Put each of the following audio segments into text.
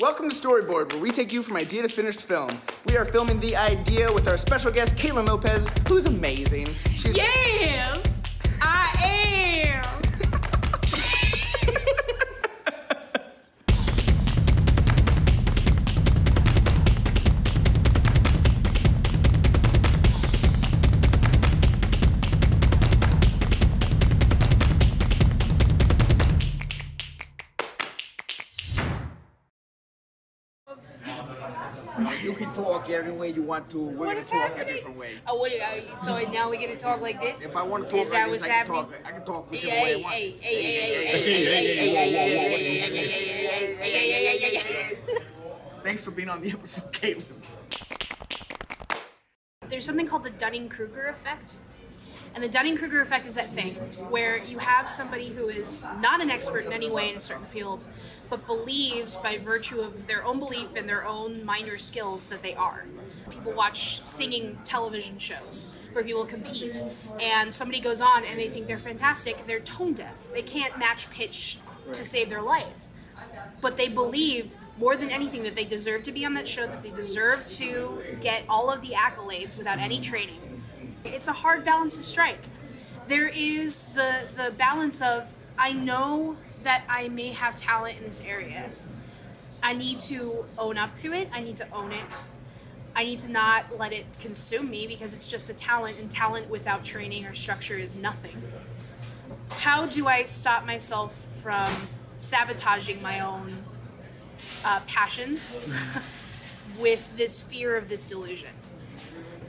Welcome to Storyboard, where we take you from idea to finished film. We are filming The Idea with our special guest, Caitlin Lopez, who's amazing. She's Yes, you can talk every way you want to. We're what gonna talk happening? a different way. Oh, what? Are so now we're gonna talk like this? If I want to talk, is like that what's happening? Talk, I can talk whichever hey, way I want. Hey, hey, hey, hey, hey, Thanks for being on the episode, Caitlin. There's something called the Dunning Kruger effect. And the Dunning-Kruger effect is that thing where you have somebody who is not an expert in any way in a certain field, but believes by virtue of their own belief and their own minor skills that they are. People watch singing television shows where people compete, and somebody goes on and they think they're fantastic. They're tone deaf. They can't match pitch to save their life but they believe more than anything that they deserve to be on that show, that they deserve to get all of the accolades without any training. It's a hard balance to strike. There is the the balance of I know that I may have talent in this area. I need to own up to it. I need to own it. I need to not let it consume me because it's just a talent, and talent without training or structure is nothing how do I stop myself from sabotaging my own uh, passions with this fear of this delusion?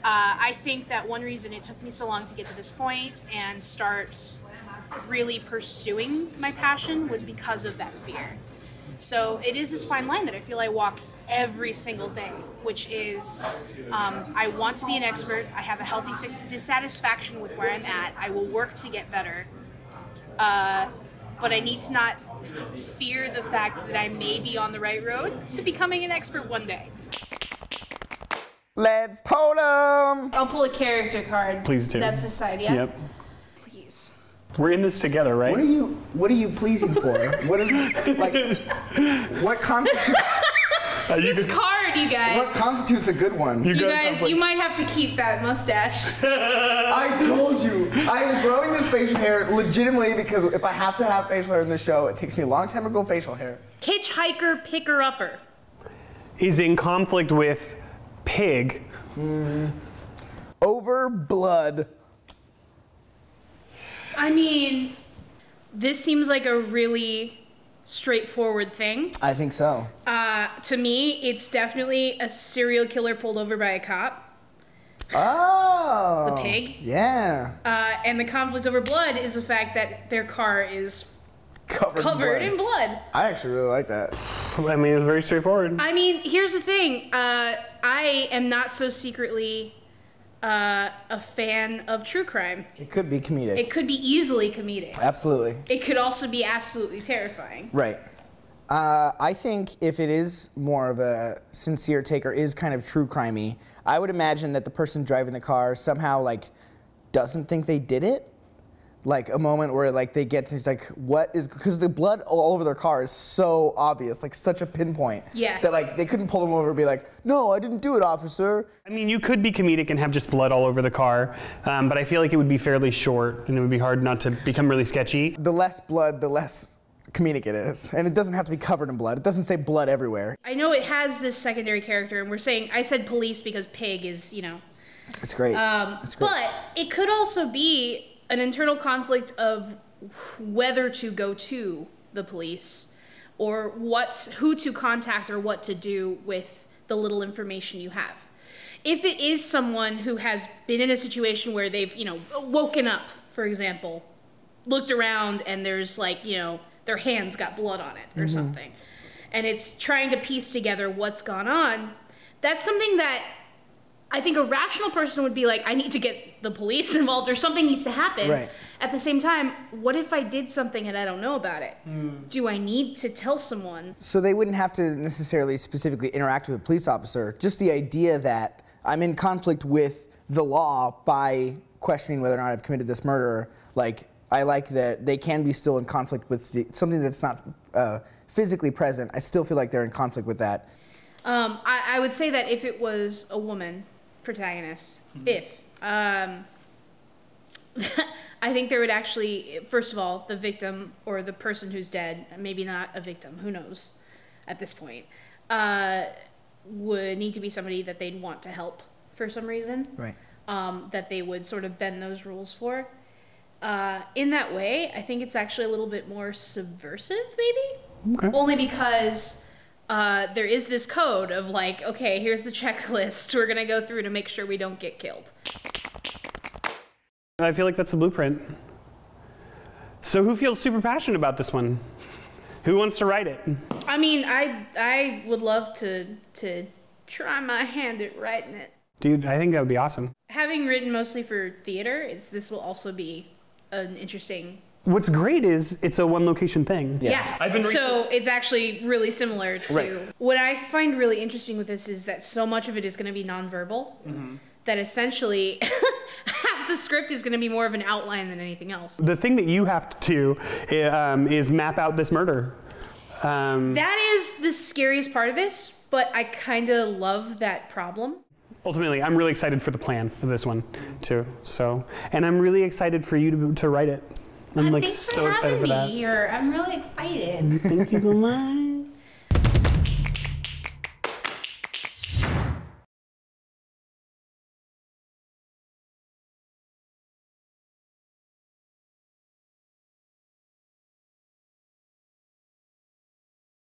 Uh, I think that one reason it took me so long to get to this point and start really pursuing my passion was because of that fear. So it is this fine line that I feel I walk every single day, which is um, I want to be an expert. I have a healthy dissatisfaction with where I'm at. I will work to get better. Uh, but I need to not fear the fact that I may be on the right road to becoming an expert one day. Let's pull them. I'll pull a character card. Please do. That's the side, yeah? Yep. Please. We're in this together, right? What are you? What are you pleasing for? what is like? What constitutes? Uh, This could- card, you guys. What constitutes a good one? you you guys, conflict. you might have to keep that mustache. I told you. I am growing this facial hair legitimately because if I have to have facial hair in the show, it takes me a long time to grow facial hair. Hitchhiker picker upper. is in conflict with pig. Over blood. I mean, this seems like a really straightforward thing. I think so. Uh, to me, it's definitely a serial killer pulled over by a cop. Oh. The pig. Yeah. Uh, and the conflict over blood is the fact that their car is Covered, covered in in blood. blood. I actually really like that. I mean, it's very straightforward. I mean, here's the thing. Uh, I am not so secretly uh, a fan of true crime. It could be comedic. It could be easily comedic. Absolutely. It could also be absolutely terrifying. Right. Uh, I think if it is more of a sincere take or is kind of true crimey, I would imagine that the person driving the car somehow like doesn't think they did it. Like a moment where like they get to like what is because the blood all over their car is so obvious, like such a pinpoint. Yeah. That like they couldn't pull them over and be like, no, I didn't do it, officer. I mean, you could be comedic and have just blood all over the car, um, but I feel like it would be fairly short and it would be hard not to become really sketchy. The less blood, the less comedic it is, and it doesn't have to be covered in blood. It doesn't say blood everywhere. I know it has this secondary character, and we're saying I said police because pig is, you know. It's great. Um, It's great. but it could also be an internal conflict of whether to go to the police or what who to contact or what to do with the little information you have. If it is someone who has been in a situation where they've, you know, woken up, for example, looked around and there's like, you know, their hands got blood on it or mm-hmm. something. And it's trying to piece together what's gone on. That's something that I think a rational person would be like, I need to get the police involved or something needs to happen. Right. At the same time, what if I did something and I don't know about it? Do I need to tell someone? So they wouldn't have to necessarily specifically interact with a police officer. Just the idea that I'm in conflict with the law by questioning whether or not I've committed this murder. Like I like that they can be still in conflict with the, something that's not uh, physically present, I still feel like they're in conflict with that. Um, I, I would say that if it was a woman protagonist, if um, I think there would actually, first of all, the victim or the person who's dead, maybe not a victim, who knows, at this point, uh, would need to be somebody that they'd want to help for some reason. Right. Um, that they would sort of bend those rules for. Uh, in that way, I think it's actually a little bit more subversive, maybe. Okay. Only because uh, there is this code of like, okay, here's the checklist we're gonna go through to make sure we don't get killed. I feel like that's the blueprint. So who feels super passionate about this one? Who wants to write it? I mean, I I would love to to try my hand at writing it. Dude, I think that would be awesome. Having written mostly for theater, it's this will also be an interesting. What's great is it's a one location thing. Yeah. I've been so it's actually really similar to Right. what I find really interesting with this is that so much of it is going to be nonverbal. That essentially half the script is going to be more of an outline than anything else. The thing that you have to do um, is map out this murder. Um, That is the scariest part of this, but I kind of love that problem. ultimately, I'm really excited for the plan of this one too. So, and I'm really excited for you to, to write it. I'm Uh, like so excited for that. here. I'm really excited. Thank you so much.